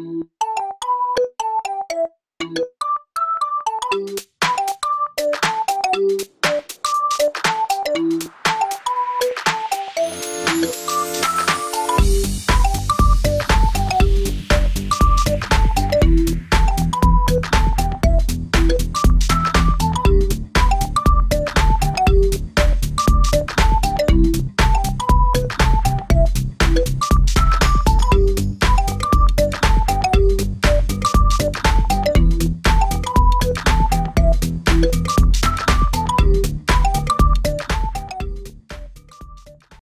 and